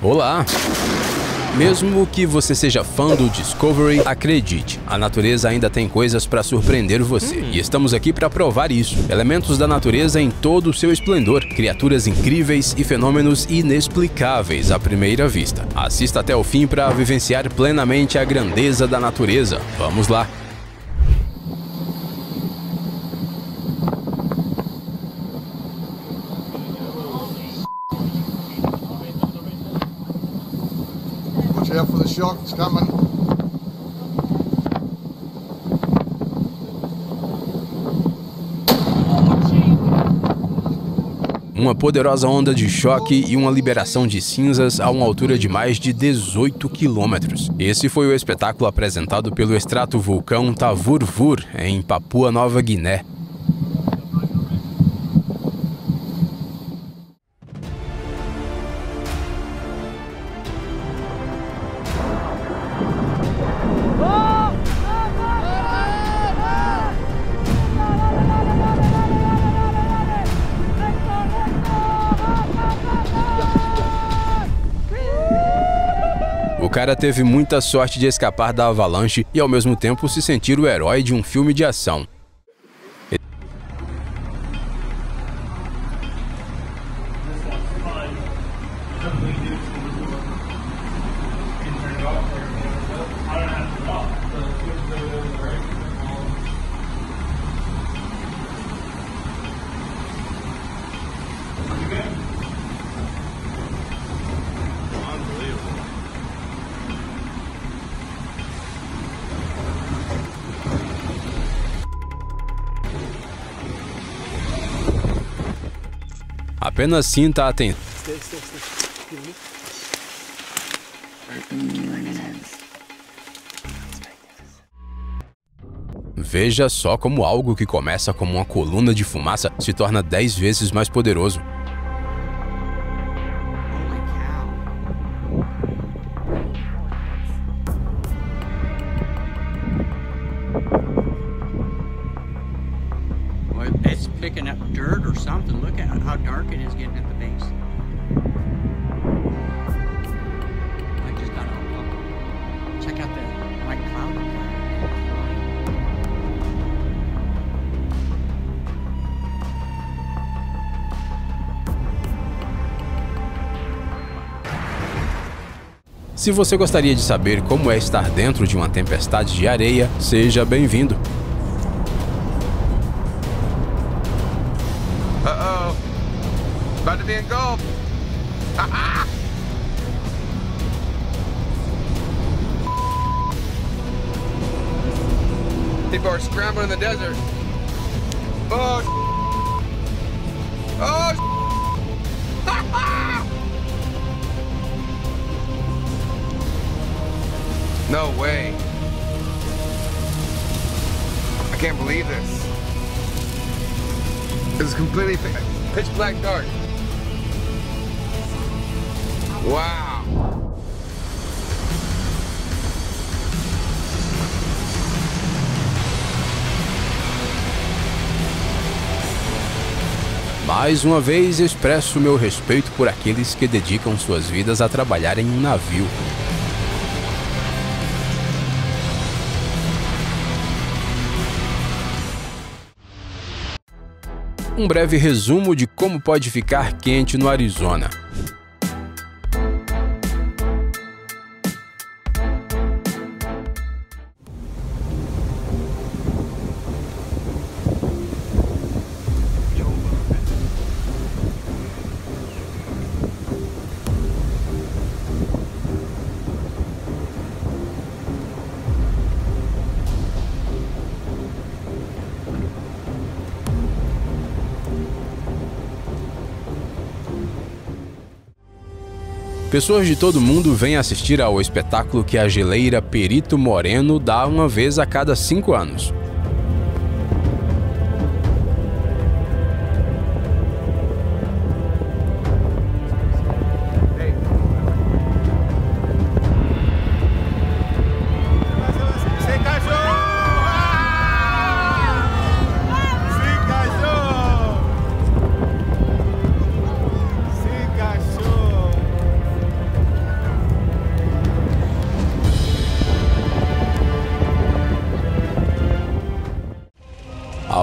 Olá! Mesmo que você seja fã do Discovery, acredite, a natureza ainda tem coisas para surpreender você. E estamos aqui para provar isso. Elementos da natureza em todo o seu esplendor, criaturas incríveis e fenômenos inexplicáveis à primeira vista. Assista até o fim para vivenciar plenamente a grandeza da natureza. Vamos lá! For the it's coming. Uma poderosa onda de choque e uma liberação de cinzas a uma altura de mais de 18 quilômetros. Esse foi o espetáculo apresentado pelo extrato vulcão Tavur-Vur, em Papua Nova Guiné. Cara teve muita sorte de escapar da avalanche e ao mesmo tempo se sentir o herói de um filme de ação. Apenas sinta a atenção. Veja só como algo que começa como uma coluna de fumaça se torna 10 vezes mais poderoso. Se você gostaria de saber como é estar dentro de uma tempestade de areia, seja bem-vindo. Uh-oh. About to be engulfed. People are scrambling in the desert. Oh, oh, No way. I can't believe this. It's completely pi- pitch black dark. Wow. Mais uma vez expresso meu respeito por aqueles que dedicam suas vidas a trabalhar em um navio. Um breve resumo de como pode ficar quente no Arizona. Pessoas de todo mundo vêm assistir ao espetáculo que a geleira Perito Moreno dá uma vez a cada cinco anos.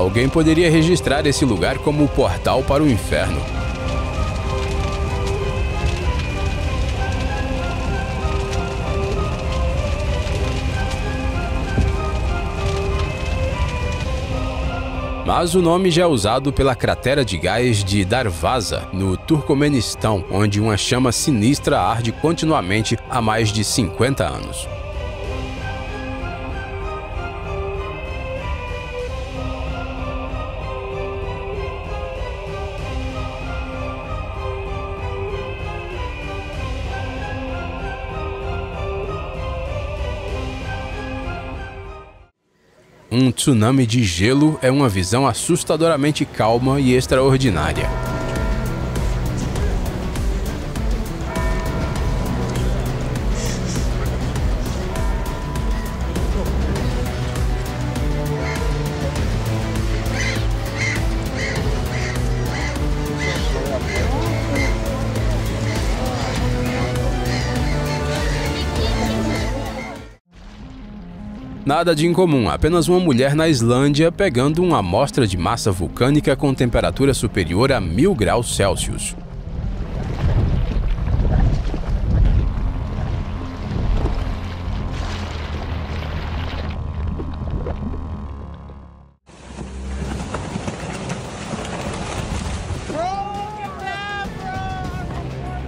Alguém poderia registrar esse lugar como o portal para o inferno. Mas o nome já é usado pela cratera de gás de Darvaza, no Turcomenistão, onde uma chama sinistra arde continuamente há mais de 50 anos. Tsunami de gelo é uma visão assustadoramente calma e extraordinária. Nada de incomum, apenas uma mulher na Islândia pegando uma amostra de massa vulcânica com temperatura superior a mil graus Celsius.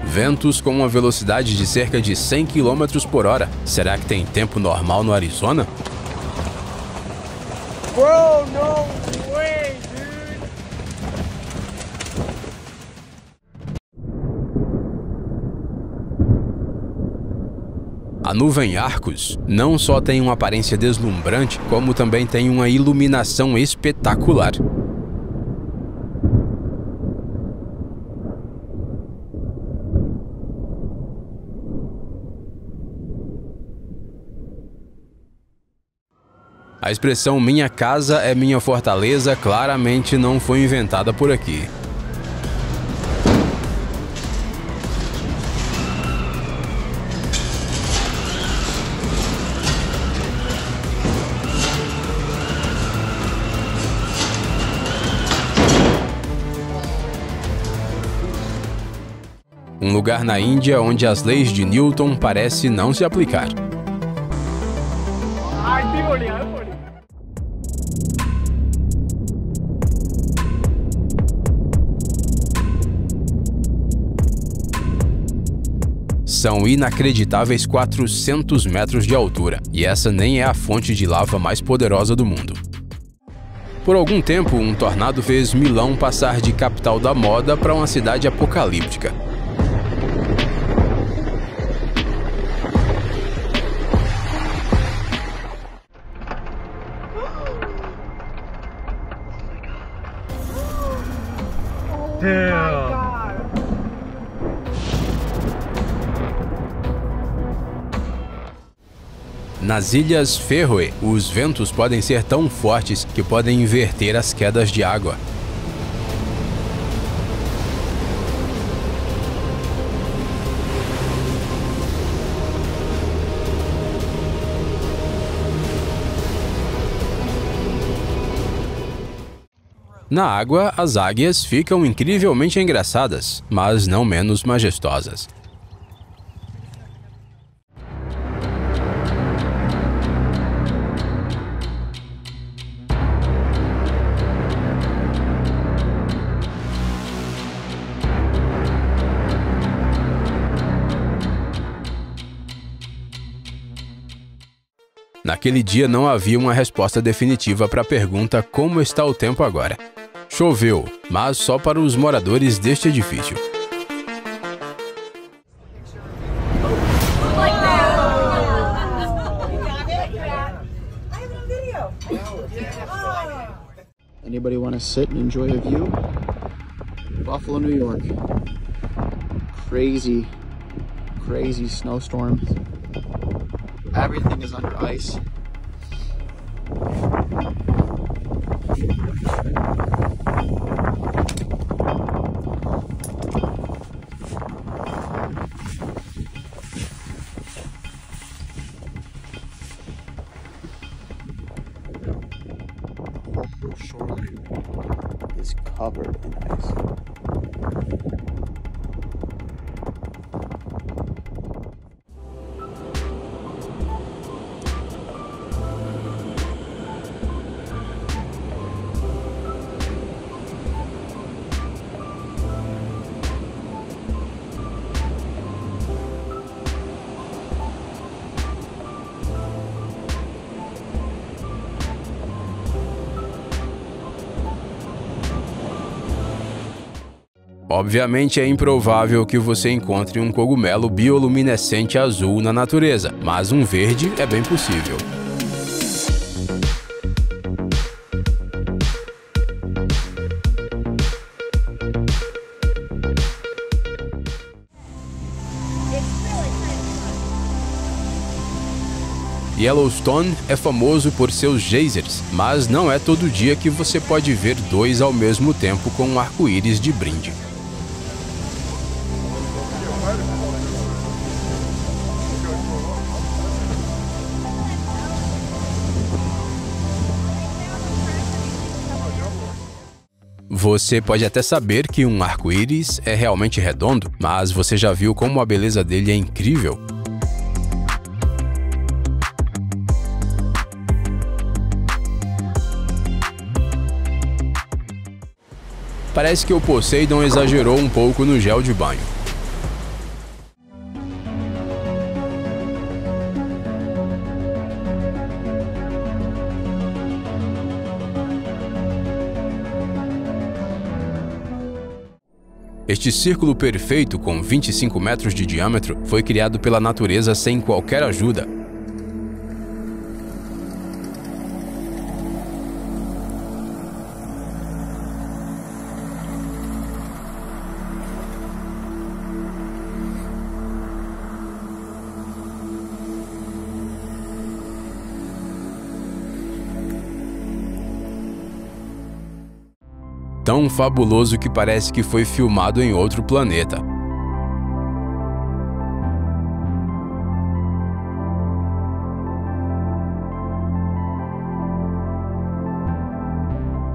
Ventos com uma velocidade de cerca de 100 km por hora. Será que tem tempo normal no Arizona? Bro, no way, dude. A nuvem Arcos não só tem uma aparência deslumbrante, como também tem uma iluminação espetacular. A expressão minha casa é minha fortaleza claramente não foi inventada por aqui. Um lugar na Índia onde as leis de Newton parecem não se aplicar. São inacreditáveis 400 metros de altura, e essa nem é a fonte de lava mais poderosa do mundo. Por algum tempo, um tornado fez Milão passar de capital da moda para uma cidade apocalíptica. Nas ilhas Ferroe, os ventos podem ser tão fortes que podem inverter as quedas de água. Na água, as águias ficam incrivelmente engraçadas, mas não menos majestosas. Naquele dia não havia uma resposta definitiva para a pergunta como está o tempo agora. Choveu, mas só para os moradores deste edifício. Anybody want to sit and enjoy a view? Buffalo, New York. Crazy, crazy snowstorms. Everything is under ice. Covered in ice. Obviamente é improvável que você encontre um cogumelo bioluminescente azul na natureza, mas um verde é bem possível. Yellowstone é famoso por seus geysers, mas não é todo dia que você pode ver dois ao mesmo tempo com um arco-íris de brinde. Você pode até saber que um arco-íris é realmente redondo, mas você já viu como a beleza dele é incrível? Parece que o Poseidon exagerou um pouco no gel de banho. Este círculo perfeito com 25 metros de diâmetro foi criado pela natureza sem qualquer ajuda. Fabuloso que parece que foi filmado em outro planeta.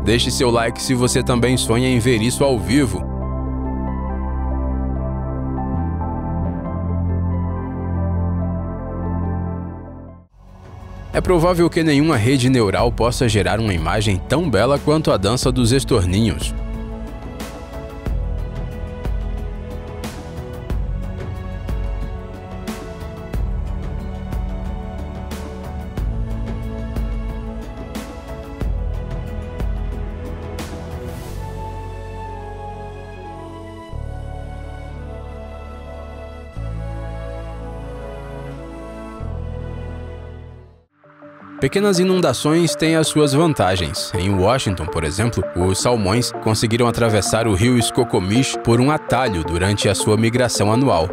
Deixe seu like se você também sonha em ver isso ao vivo. É provável que nenhuma rede neural possa gerar uma imagem tão bela quanto a dança dos estorninhos. Pequenas inundações têm as suas vantagens. Em Washington, por exemplo, os salmões conseguiram atravessar o rio Skokomish por um atalho durante a sua migração anual.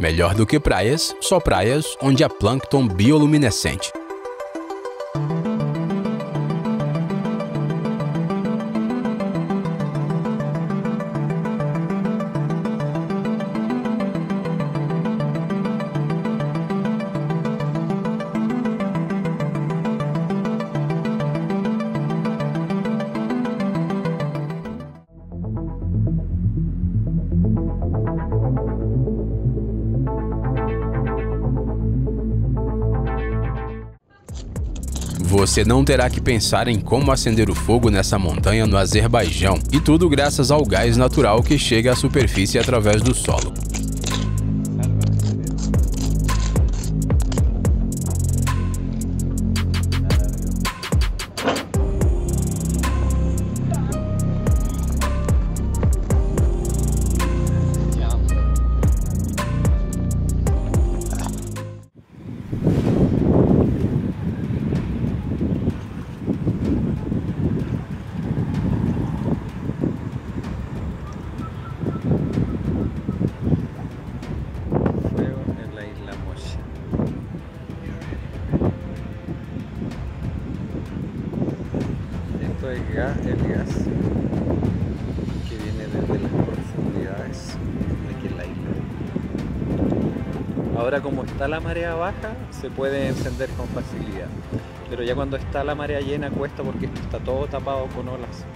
Melhor do que praias, só praias onde há plâncton bioluminescente. Você não terá que pensar em como acender o fogo nessa montanha no Azerbaijão, e tudo graças ao gás natural que chega à superfície através do solo. acá Elías, que viene desde las profundidades de aquí en la isla. Ahora como está la marea baja, se puede encender con facilidad, pero ya cuando está la marea llena cuesta porque esto está todo tapado con olas.